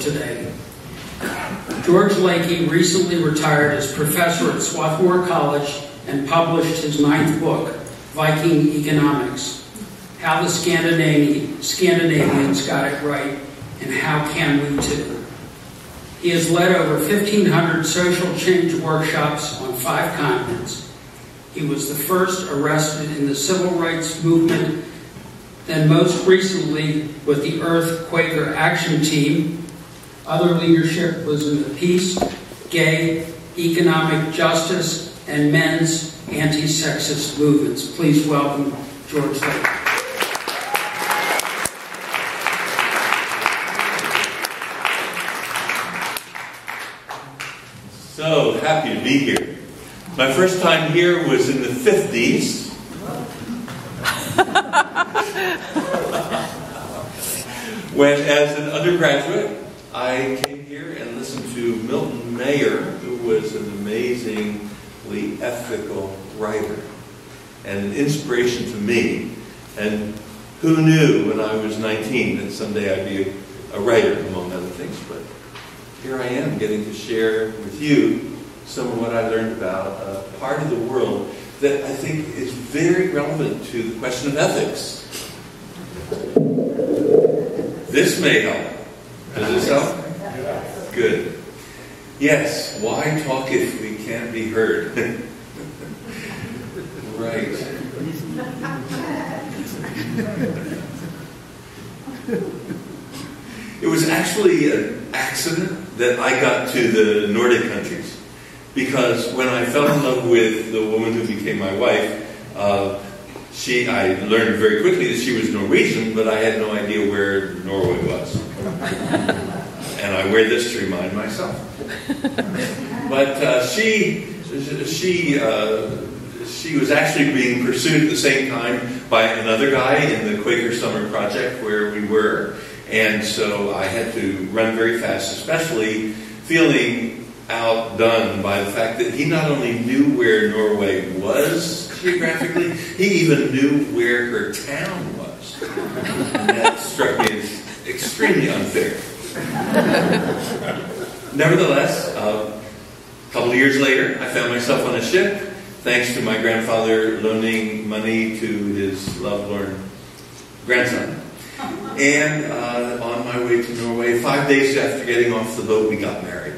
today. George Lakey recently retired as professor at Swarthmore College and published his ninth book, Viking Economics How the Scandinavians Got It Right and How Can We Too. He has led over 1,500 social change workshops on five continents. He was the first arrested in the civil rights movement, then most recently with the Earth Quaker Action Team. Other leadership was in the peace, gay, economic justice, and men's anti-sexist movements. Please welcome George Lakey. So happy to be here. My first time here was in the 50s. when, as an undergraduate, I came here and listened to Milton Mayer, who was an amazingly ethical writer and an inspiration to me. And who knew when I was 19 that someday I'd be a, a writer, among other things. But here I am getting to share with you some of what I learned about a part of the world that I think is very relevant to the question of ethics. This may help. Does it help? Good. Yes, why talk if we can't be heard? right. It was actually an accident that I got to the Nordic countries. Because when I fell in love with the woman who became my wife, uh, she, I learned very quickly that she was Norwegian, but I had no idea where Norway was. And I wear this to remind myself. But uh, she, she, uh, she was actually being pursued at the same time by another guy in the Quaker Summer Project where we were. And so I had to run very fast, especially feeling outdone by the fact that he not only knew where Norway was geographically, he even knew where her town was. And that struck me as extremely unfair. Nevertheless, uh, a couple of years later, I found myself on a ship, thanks to my grandfather loaning money to his lovelorn grandson. And uh, on my way to Norway, five days after getting off the boat, we got married.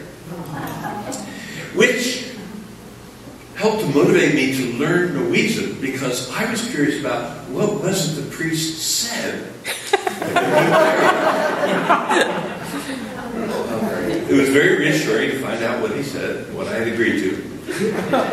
Which helped to motivate me to learn Norwegian because I was curious about what was it the priest said. It was very reassuring to find out what he said, what I had agreed to.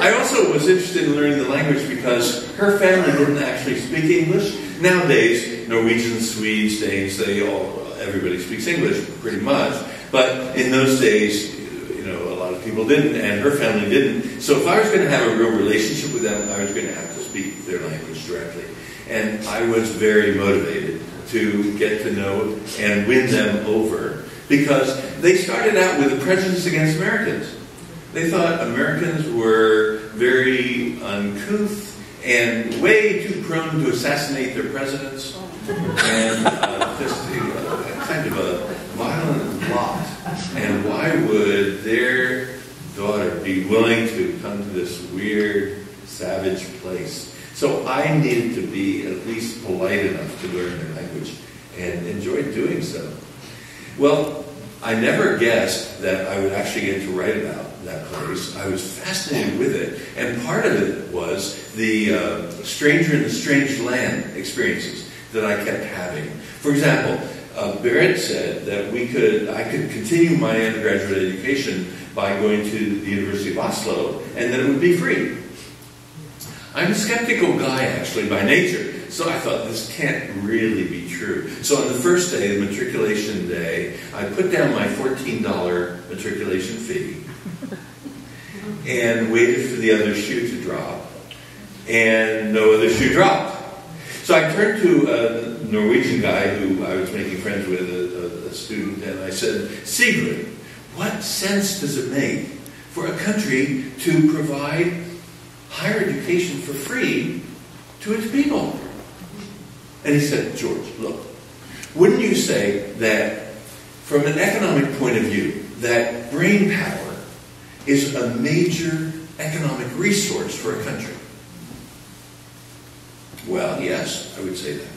I also was interested in learning the language because her family didn't actually speak English. Nowadays, Norwegians, Swedes, Danes, they all, everybody speaks English pretty much. But in those days, you know, a lot of people didn't, and her family didn't. So if I was going to have a real relationship with them, I was going to have to speak their language directly. And I was very motivated to get to know and win them over because they started out with a prejudice against Americans. They thought Americans were very uncouth and way too prone to assassinate their presidents and uh, just uh, kind of a violent lot. And why would their daughter be willing to come to this weird, savage place? So I needed to be at least polite enough to learn their language and enjoyed doing so. Well, I never guessed that I would actually get to write about that place. I was fascinated with it, and part of it was the uh, stranger in the strange land experiences that I kept having. For example, uh, Berit said that we could, I could continue my undergraduate education by going to the University of Oslo, and that it would be free. I'm a skeptical guy, actually, by nature. So I thought this can't really be true. So on the first day, the matriculation day, I put down my $14 matriculation fee and waited for the other shoe to drop. And no other shoe dropped. So I turned to a Norwegian guy who I was making friends with, a, a, a student, and I said, Sigurd, what sense does it make for a country to provide higher education for free to its people? And he said, George, look, wouldn't you say that from an economic point of view, that brain power is a major economic resource for a country? Well, yes, I would say that.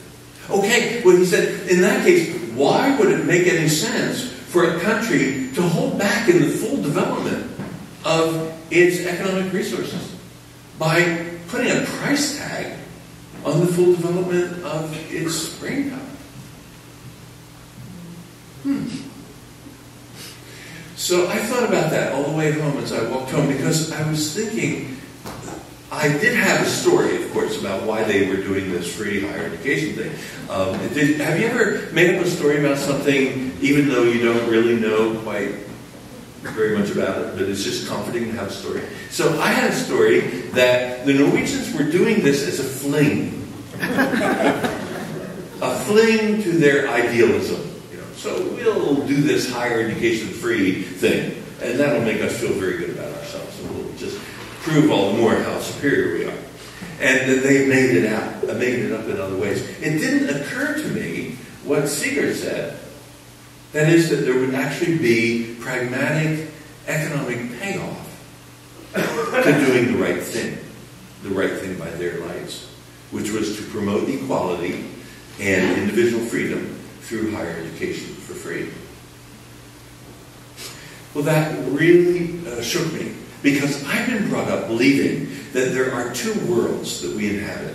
Okay, well, he said, in that case, why would it make any sense for a country to hold back in the full development of its economic resources by putting a price tag on the full development of its brain power? Hmm. So I thought about that all the way home as I walked home because I was thinking, I did have a story, of course, about why they were doing this free higher education thing. Um, did, have you ever made up a story about something even though you don't really know quite very much about it, but it's just comforting to have a story? So I had a story that the Norwegians were doing this as a fling. a fling to their idealism. You know, so we'll do this higher education free thing, and that'll make us feel very good about ourselves. And we'll just prove all the more how superior we are. And they made it out, made it up in other ways. It didn't occur to me what Sigurd said. That is, that there would actually be pragmatic economic payoff to doing the right thing, the right thing by their lights, which was to promote equality and individual freedom through higher education for free. Well, that really uh, shook me because I've been brought up believing that there are two worlds that we inhabit.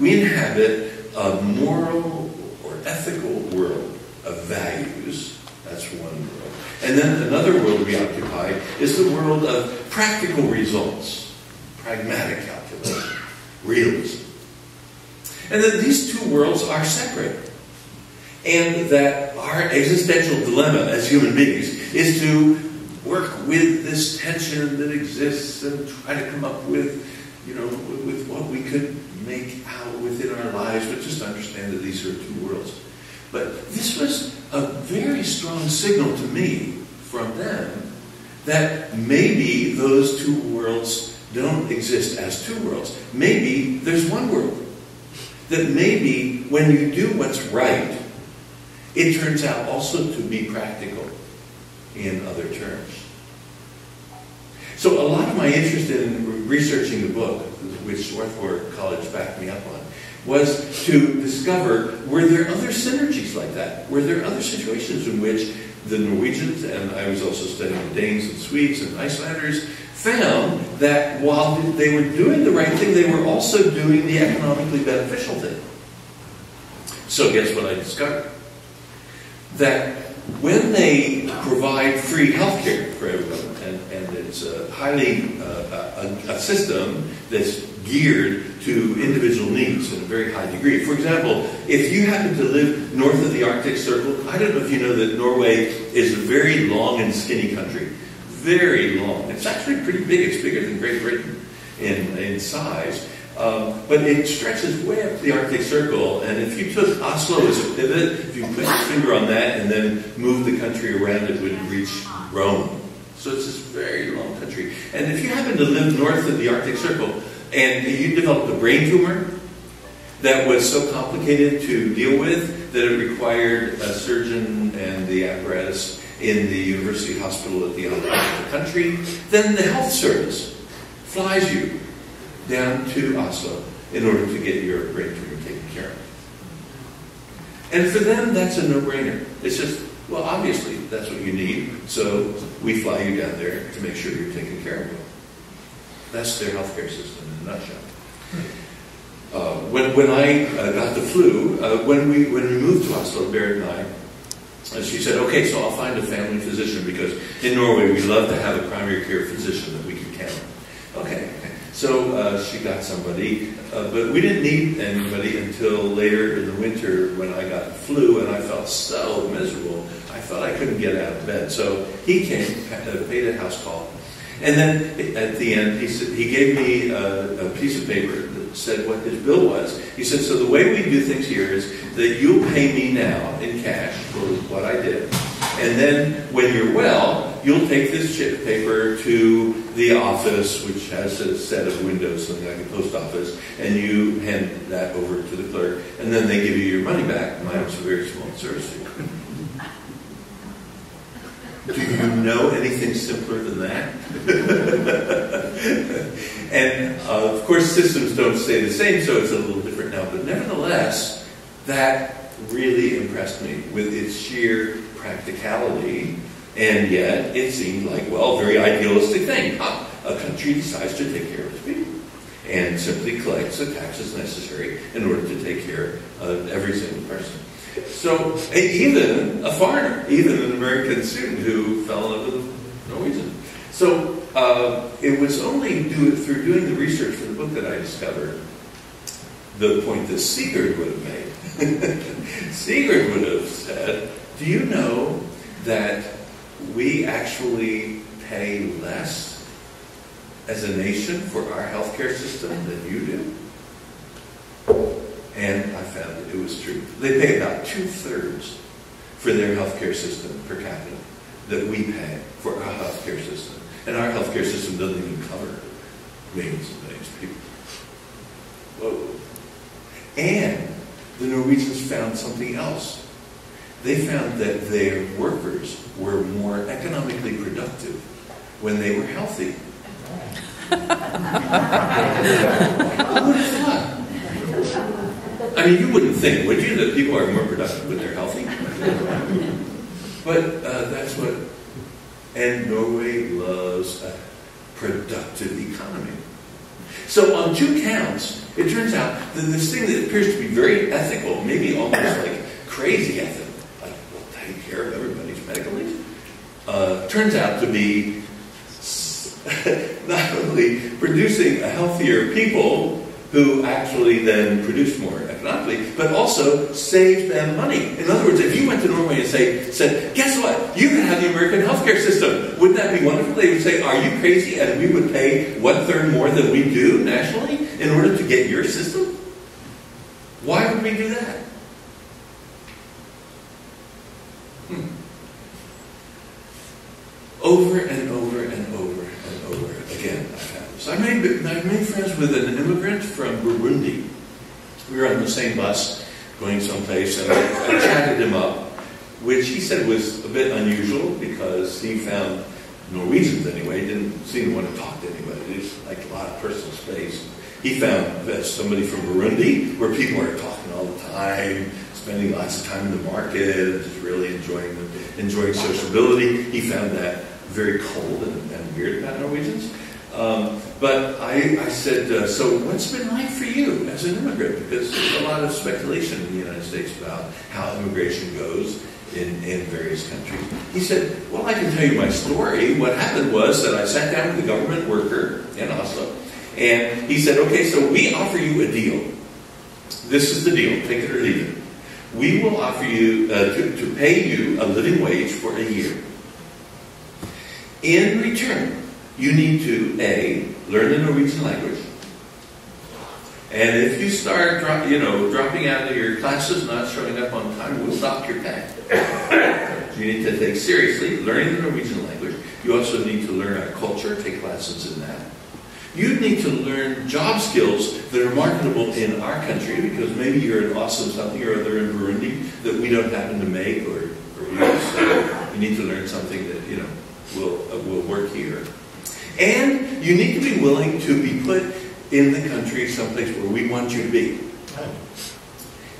We inhabit a moral or ethical world of values. That's one world. And then another world we occupy is the world of practical results, pragmatic calculation, realism. And that these two worlds are separate. And that our existential dilemma as human beings is to work with this tension that exists and try to come up with, you know, with what we could make out within our lives, but just understand that these are two worlds. But this was a very strong signal to me from them that maybe those two worlds don't exist as two worlds. Maybe there's one world. That maybe when you do what's right, it turns out also to be practical in other terms. So a lot of my interest in researching the book, which Swarthmore College backed me up on, was to discover were there other synergies like that? Were there other situations in which the Norwegians, and I was also studying the Danes and Swedes and Icelanders, found that while they were doing the right thing, they were also doing the economically beneficial thing. So guess what I discovered? That when they provide free health care for everyone, and, and it's a highly uh, a, a, system that's geared to individual needs in a very high degree. For example, if you happen to live north of the Arctic Circle, I don't know if you know that Norway is a very long and skinny country. Very long. It's actually pretty big. It's bigger than Great Britain in, in size. Um, but it stretches way up the Arctic Circle, and if you took Oslo as a pivot, if you put your finger on that and then move the country around, it would reach Rome. So it's this very long country. And if you happen to live north of the Arctic Circle and you developed a brain tumor that was so complicated to deal with that it required a surgeon and the apparatus in the university hospital at the other end of the country, then the health service flies you down to Oslo in order to get your brain tumor taken care of. And for them, that's a no-brainer. It's just, well, obviously, that's what you need, so we fly you down there to make sure you're taken care of. That's their healthcare system in a nutshell. Uh, when, when I uh, got the flu, uh, when, we, when we moved to Oslo, Berit and I, uh, she said, okay, so I'll find a family physician because in Norway we love to have a primary care physician that we can count on. Okay, so uh, she got somebody, uh, but we didn't need anybody until later in the winter when I got flu and I felt so miserable. I thought I couldn't get out of bed. So he came, paid a house call, and then at the end he said he gave me a, a piece of paper that said what his bill was. He said, "So the way we do things here is that you'll pay me now in cash for what I did." And then when you're well, you'll take this chip paper to the office, which has a set of windows, something like a post office, and you hand that over to the clerk, and then they give you your money back. Mine was a very small service fee. Do you know anything simpler than that. and uh, of course, systems don't stay the same, so it's a little different now. But nevertheless, that really impressed me with its sheer practicality, and yet it seemed like, well, very idealistic thing. Huh, a country decides to take care of its people and simply collects the taxes necessary in order to take care of every single person. So even a foreigner, even an American student who fell in love with Norwegian. So uh, it was only do, through doing the research for the book that I discovered the point that Sigurd would have made. Sigurd would have said, do you know that we actually pay less as a nation for our healthcare system than you do? And I found that it was true. They pay about two thirds for their healthcare system per capita that we pay for our healthcare system. And our healthcare system doesn't even cover millions and millions of people. Whoa. And the Norwegians found something else. They found that their workers were more economically productive when they were healthy. I mean, you wouldn't think, would you, that people are more productive when they're healthy? but uh, that's what, and Norway loves a productive economy. So on two counts, it turns out that this thing that appears to be very ethical, maybe almost like crazy ethical, like we'll take care of everybody's medical needs, uh, turns out to be not only producing a healthier people who actually then produce more economically, but also save them money. In other words, if you went to Norway and say, said, guess what? You can have the American healthcare system. Wouldn't that be wonderful? They would say, are you crazy? And we would pay one third more than we do nationally in order to get your system? Why would we do that? Over and over and over and over again, found. I made, I made friends with an immigrant from Burundi we were on the same bus going someplace, and I, I chatted him up, which he said was a bit unusual because he found Norwegians anyway didn't seem to want to talk to anybody. It's like a lot of personal space. He found that somebody from Burundi, where people are talking all the time, spending lots of time in the market, just really enjoying enjoying sociability. He found that very cold and, and weird about Norwegians. Um, but I, I said, uh, so what's been like for you as an immigrant? Because there's a lot of speculation in the United States about how immigration goes in, in various countries. He said, well, I can tell you my story. What happened was that I sat down with a government worker in Oslo, and he said, okay, so we offer you a deal. This is the deal, take it or leave it. We will offer you, uh, to, to pay you a living wage for a year. In return, you need to A, learn the Norwegian language. And if you start, you know, dropping out of your classes, not showing up on time, we'll stop your pay. you need to take seriously learning the Norwegian language. You also need to learn our culture, take classes in that. You need to learn job skills that are marketable in our country because maybe you're an awesome something or other in Burundi that we don't happen to make or, or use. So you need to learn something that you know will uh, will work here. And you need to be willing to be put in the country someplace where we want you to be.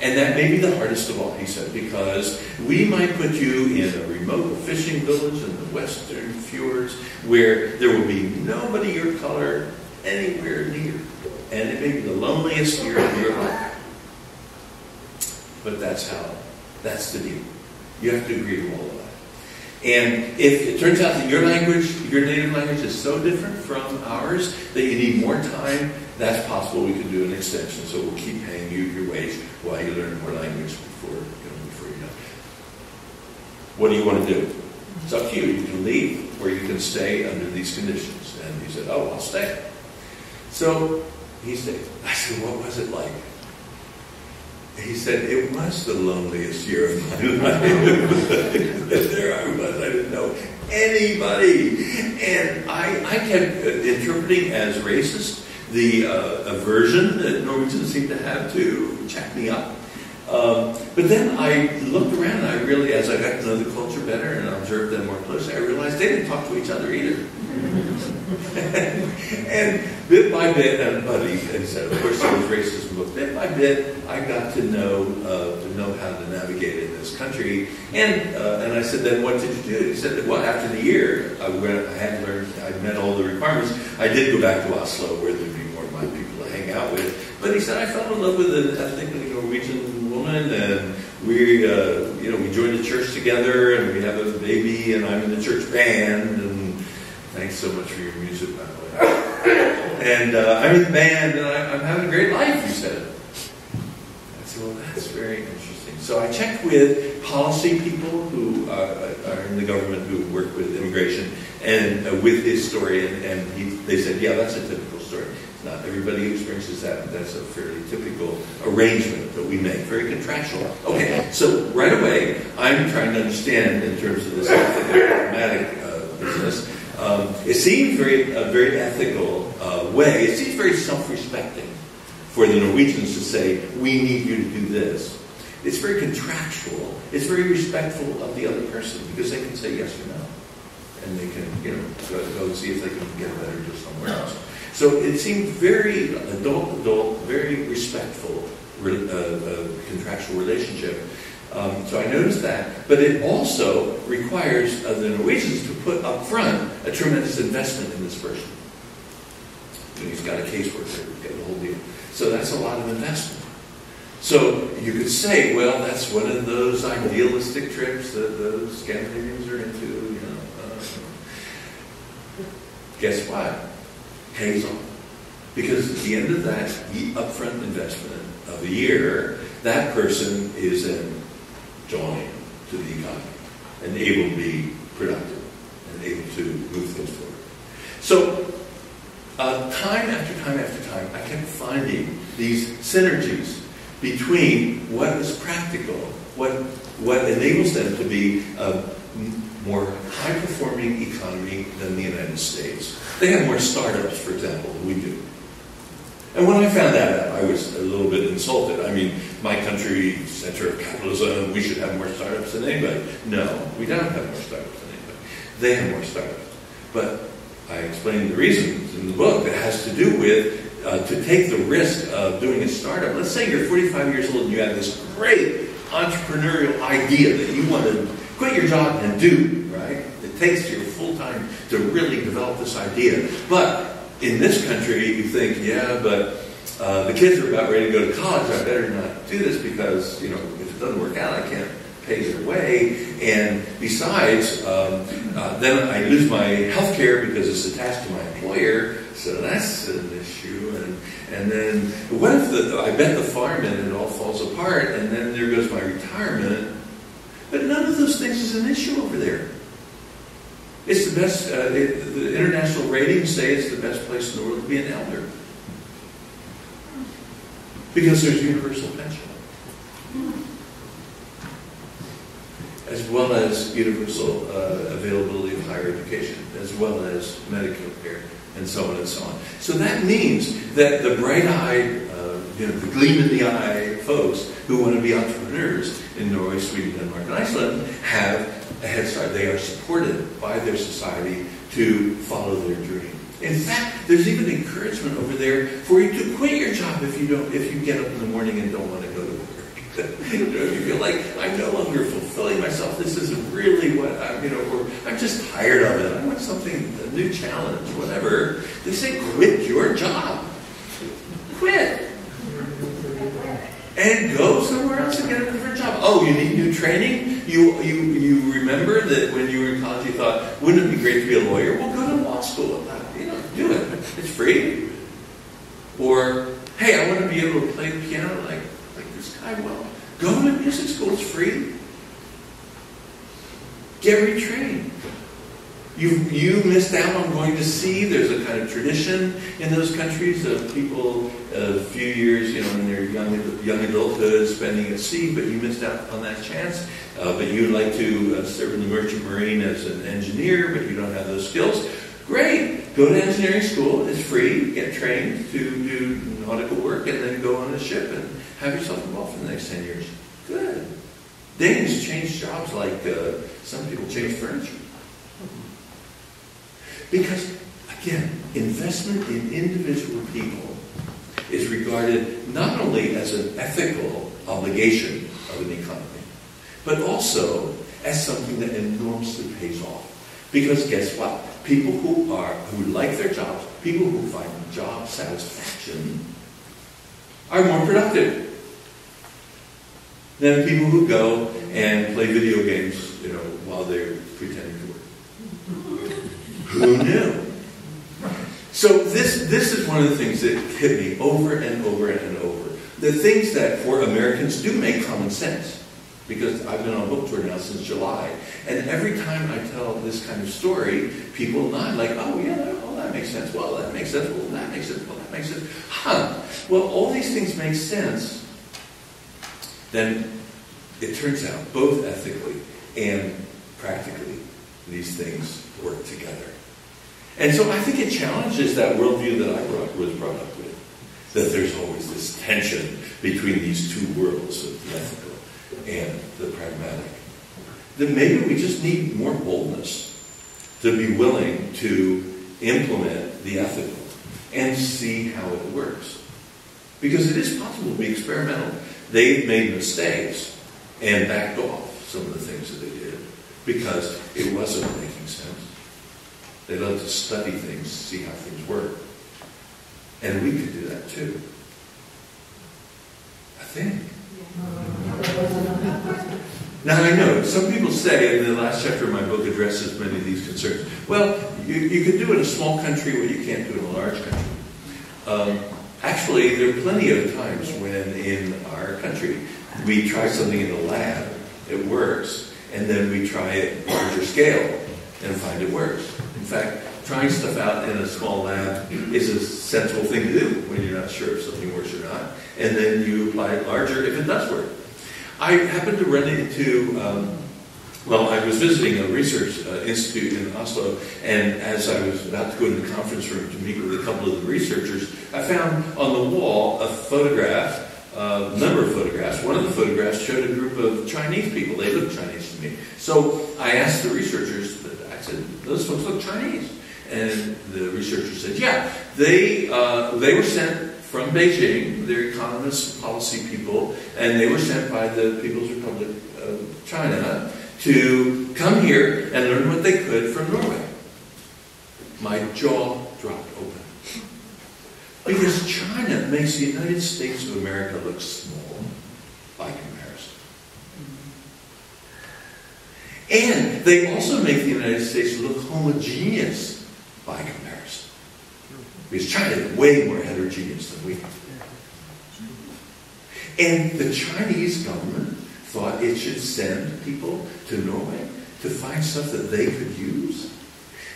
And that may be the hardest of all, he said, because we might put you in a remote fishing village in the western fjords where there will be nobody your color anywhere near. And it may be the loneliest year of your life. But that's how, that's the deal. You have to agree to all of that. And if it turns out that your language, your native language is so different from ours that you need more time, that's possible we can do an extension. So we'll keep paying you your wage while you learn more language before, you know, before you know. What do you want to do? It's up to you. You can leave or you can stay under these conditions. And he said, oh, I'll stay. So he stayed. I said, what was it like? He said, it was the loneliest year of my life. there I was, I didn't know anybody. And I, I kept interpreting as racist the uh, aversion that Norwegians seem to have to check me up. Um, but then I looked around and I really, as I got to know the culture better and observed them more closely, I realized they didn't talk to each other either. and bit by bit, and Buddy, he said, of course there was racism, bit, I got to know uh, to know how to navigate in this country. And uh, and I said, then what did you do? He said, well, after the year, I, went, I had learned, I met all the requirements. I did go back to Oslo, where there'd be more of my people to hang out with. But he said, I fell in love with an ethnically Norwegian woman, and we, uh, you know, we joined the church together, and we have a baby, and I'm in the church band, and thanks so much for your music, by the way. And uh, I'm in the band, and I, I'm having a great life, he said. I said, well, that's very interesting. So I checked with policy people who uh, are in the government who work with immigration and uh, with his story, and, and he, they said, yeah, that's a typical story. Not everybody experiences that. That's a fairly typical arrangement that we make, very contractual. Okay, so right away, I'm trying to understand in terms of this diplomatic uh, business. Um, it seems very a very ethical uh, way. It seems very self-respecting for the Norwegians to say, "We need you to do this." It's very contractual. It's very respectful of the other person because they can say yes or no, and they can you know go, go see if they can get a better deal somewhere else. So it seemed very adult, adult, very respectful uh, uh, contractual relationship. Um, so I noticed that, but it also requires uh, the Norwegians to put up front a tremendous investment in this person. And he's got a caseworker, get the whole deal. So that's a lot of investment. So you could say, well, that's one of those idealistic trips that the Scandinavians are into. You know, uh, guess what? Pays off. Because at the end of that upfront investment of a year, that person is then joined to the economy and able to be productive and able to move things forward. So, uh, time after time after time, I kept finding these synergies between what is practical, what, what enables them to be a more high performing economy than the United States. They have more startups, for example, than we do. And when I found that out, I was a little bit insulted. I mean, my country, center of capitalism, we should have more startups than anybody. No, we don't have more startups than anybody. They have more startups. But I explained the reasons in the book that has to do with uh, to take the risk of doing a startup. Let's say you're 45 years old and you have this great entrepreneurial idea that you want to quit your job and do, right? It takes your full time to really develop this idea. But in this country, you think, yeah, but uh, the kids are about ready to go to college. I better not do this because, you know, if it doesn't work out, I can't pay their way. And besides, um, uh, then I lose my health care because it's attached to my employer. So that's an issue. And, and then what if the, I bet the farm and it all falls apart and then there goes my retirement. But none of those things is an issue over there. It's the best, uh, it, the international ratings say it's the best place in the world to be an elder. Because there's universal pension. As well as universal uh, availability of higher education, as well as medical care, and so on and so on. So that means that the bright-eyed, uh, you know, the gleam in the eye folks who want to be entrepreneurs in Norway, Sweden, Denmark, and Iceland have a head start. They are supported by their society to follow their dream. In fact, there's even encouragement over there for you to quit your job if you don't, if you get up in the morning and don't want to go to. You know, you feel like I'm no longer fulfilling myself, this isn't really what I'm, you know, or I'm just tired of it. I want something, a new challenge, whatever. They say quit your job. Quit and go somewhere else and get a different job. Oh, you need new training? You, you, you remember that when you were in college you thought, wouldn't it be great to be a lawyer? Well, go to law school. You know, do it. It's free. Or, hey, I want to be able to play the piano like, guy. Well, go to music school. It's free. Get retrained. You, you missed out on going to sea. There's a kind of tradition in those countries of people a few years, you know, in their young, young adulthood spending at sea, but you missed out on that chance. Uh, but you'd like to uh, serve in the merchant marine as an engineer, but you don't have those skills. Great. go to engineering school. It's free. Get trained to do nautical work, and a ship and have yourself involved for the next ten years. Good. Danes change jobs like uh, some people change furniture. Because, again, investment in individual people is regarded not only as an ethical obligation of an economy, but also as something that enormously pays off. Because guess what? People who are who like their jobs, people who find job satisfaction, are more productive than people who go and play video games, you know, while they're pretending to work. who knew? So this this is one of the things that hit me over and over and over. The things that for Americans do make common sense because I've been on a book tour now since July. And every time I tell this kind of story, people nod like, oh, yeah, well, oh, that makes sense. Well, that makes sense. Well, that makes sense. Well, that makes sense. Huh. Well, all these things make sense. Then it turns out, both ethically and practically, these things work together. And so I think it challenges that worldview that I brought, was brought up with. That there's always this tension between these two worlds of ethical and the pragmatic. Then maybe we just need more boldness to be willing to implement the ethical and see how it works. Because it is possible to be experimental. They've made mistakes and backed off some of the things that they did because it wasn't making sense. They love to study things, see how things work. And we could do that too. I think. Now I know some people say, and the last chapter of my book addresses many of these concerns. Well, you, you can do it in a small country what you can't do in a large country. Um, actually, there are plenty of times when in our country we try something in the lab, it works, and then we try it larger scale and find it works. In fact, trying stuff out in a small lab is a sensible thing to do when you're not sure if something works or not. And then you apply it larger if it does work. I happened to run into, um, well, I was visiting a research uh, institute in Oslo, and as I was about to go into the conference room to meet with a couple of the researchers, I found on the wall a photograph a number of photographs. One of the photographs showed a group of Chinese people. They looked Chinese to me. So I asked the researchers, I said, those folks look Chinese. And the researcher said, yeah, they, uh, they were sent from Beijing, they're economists, policy people, and they were sent by the People's Republic of China to come here and learn what they could from Norway. My jaw dropped open. Because China makes the United States of America look small by comparison. And they also make the United States look homogeneous by comparison. Because China is way more heterogeneous than we are. And the Chinese government thought it should send people to Norway to find stuff that they could use.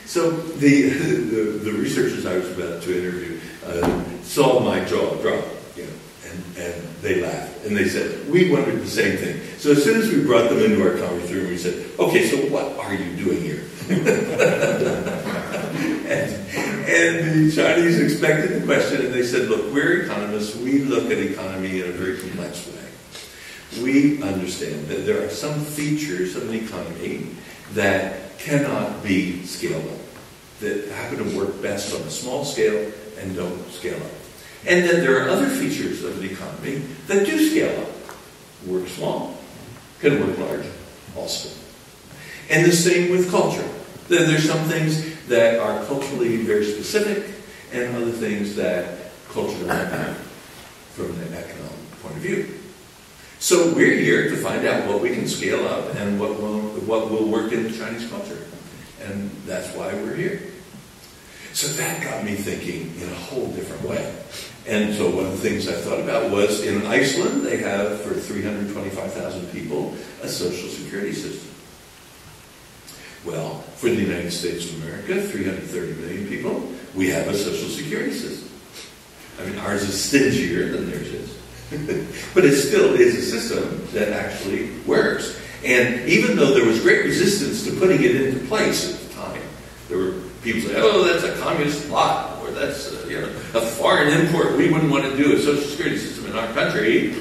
So the, the, the researchers I was about to interview uh, saw my jaw drop, you know, and, and they laughed. And they said, we wondered the same thing. So as soon as we brought them into our conference room, we said, okay, so what are you doing here? and, the Chinese expected the question, and they said, look, we're economists. We look at economy in a very complex way. We understand that there are some features of an economy that cannot be scaled up, that happen to work best on a small scale and don't scale up. And then there are other features of an economy that do scale up. Work small, can work large, also. And the same with culture. Then there's some things that are culturally very specific and other things that culture doesn't from an economic point of view. So we're here to find out what we can scale up and what will, what will work in Chinese culture. And that's why we're here. So that got me thinking in a whole different way. And so one of the things I thought about was in Iceland, they have for 325,000 people a social security system. Well, for the United States of America, 330 million people, we have a social security system. I mean, ours is stingier than theirs is. but it still is a system that actually works. And even though there was great resistance to putting it into place at the time, There were people say, "Oh, that's a communist plot," or "That's uh, you know a foreign import. We wouldn't want to do a social security system in our country.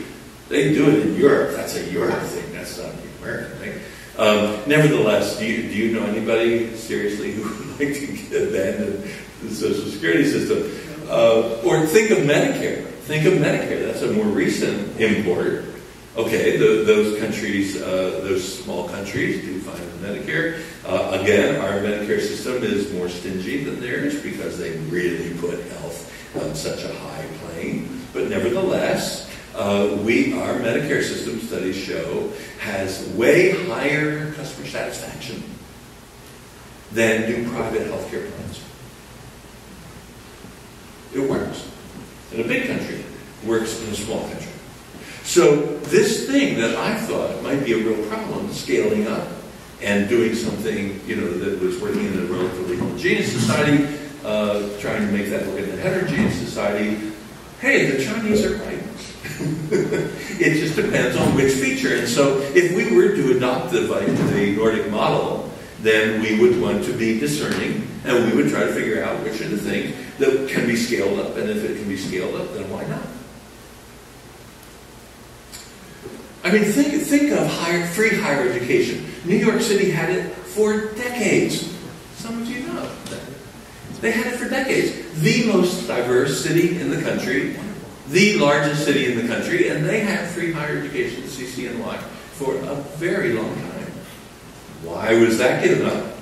They do it in Europe. That's a Europe thing. That's not the American thing." Um, nevertheless, do you, do you know anybody seriously who would like to abandon the social security system? Uh, or think of Medicare. Think of Medicare. That's a more recent import. Okay, the, those countries, uh, those small countries do with Medicare. Uh, again, our Medicare system is more stingy than theirs because they really put health on such a high plane. But nevertheless, uh, we, our Medicare system studies show has way higher customer satisfaction than do private healthcare plans. It works. In a big country, works in a small country. So this thing that I thought might be a real problem, scaling up and doing something, you know, that was working in a relatively homogeneous society, uh, trying to make that work in a heterogeneous society. Hey, the Chinese are. it just depends on which feature. And so if we were to adopt the, the Nordic model, then we would want to be discerning and we would try to figure out which are the things that can be scaled up. And if it can be scaled up, then why not? I mean, think, think of higher, free higher education. New York City had it for decades. Some of you know that. They had it for decades. The most diverse city in the country, the largest city in the country, and they had free higher education, CCNY, for a very long time. Why was that given up?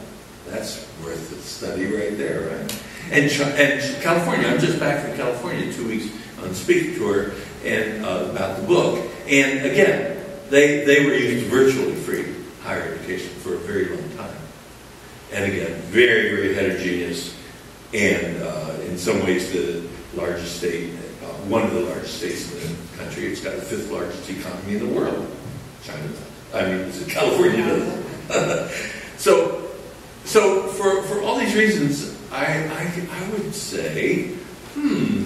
That's worth a study right there, right? And, and California, I'm just back from California two weeks on speaking tour and uh, about the book. And again, they, they were used virtually free higher education for a very long time. And again, very, very heterogeneous, and uh, in some ways the largest state, one of the largest states in the country. It's got the fifth largest economy in the world. China I mean, it's California does. so, so for, for all these reasons, I, I, I would say, hmm,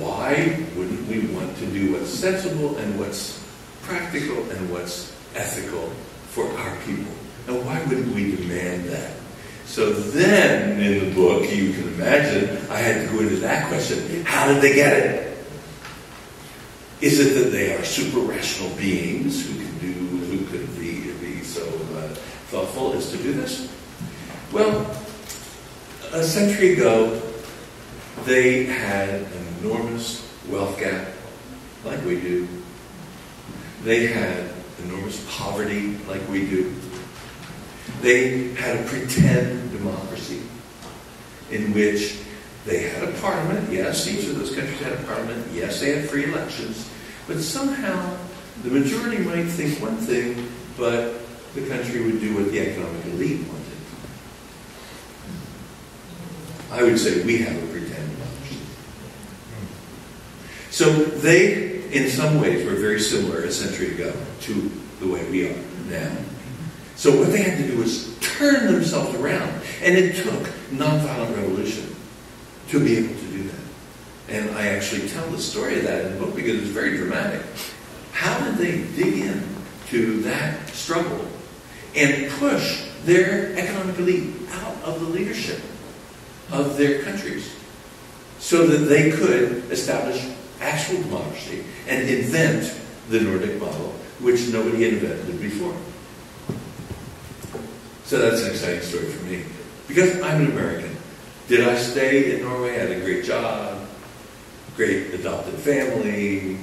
why wouldn't we want to do what's sensible and what's practical and what's ethical for our people? And why wouldn't we demand that? So then, in the book, you can imagine, I had to go into that question. How did they get it? Is it that they are super rational beings who can do, who could be, be so uh, thoughtful as to do this? Well, a century ago, they had an enormous wealth gap, like we do. They had enormous poverty, like we do. They had a pretend democracy in which they had a parliament. Yes, each of those countries had a parliament. Yes, they had free elections. But somehow the majority might think one thing, but the country would do what the economic elite wanted. I would say we have a pretend democracy. So they, in some ways, were very similar a century ago to the way we are now. So what they had to do was turn themselves around. And it took nonviolent revolution to be able to. And I actually tell the story of that in the book because it's very dramatic. How did they dig in to that struggle and push their economic elite out of the leadership of their countries so that they could establish actual democracy and invent the Nordic model, which nobody had invented before. So that's an exciting story for me. Because I'm an American. Did I stay in Norway? I had a great job, great adopted family,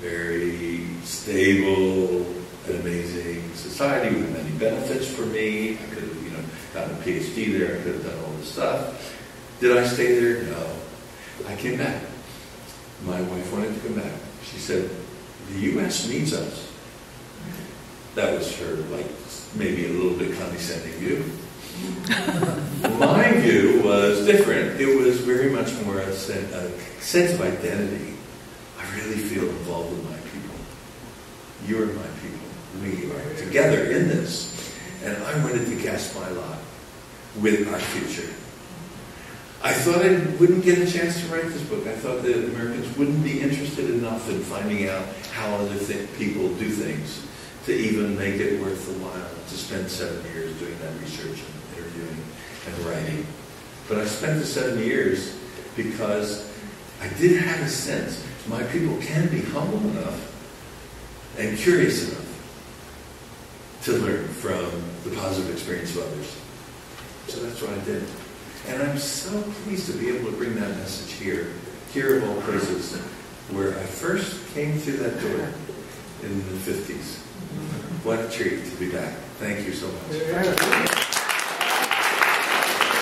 very stable, an amazing society with many benefits for me. I could have, you know, gotten a PhD there. I could have done all this stuff. Did I stay there? No. I came back. My wife wanted to come back. She said, the U.S. needs us. That was her, like, maybe a little bit condescending view. My view was different. It was very much more a, sen- a sense of identity. I really feel involved with my people. You're my people. We are together in this. And I wanted to cast my lot with our future. I thought I wouldn't get a chance to write this book. I thought that Americans wouldn't be interested enough in finding out how other th- people do things to even make it worth the while to spend seven years doing that research interviewing and writing. But I spent the seven years because I did have a sense my people can be humble enough and curious enough to learn from the positive experience of others. So that's what I did. And I'm so pleased to be able to bring that message here, here of all places, where I first came through that door in the 50s. What a treat to be back. Thank you so much.